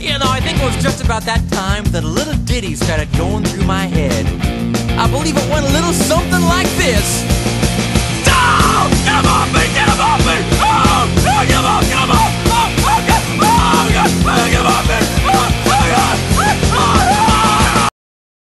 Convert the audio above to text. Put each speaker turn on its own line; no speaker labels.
You know, I think it was just about that time that a little ditty started going through my head. I believe it went a little something like.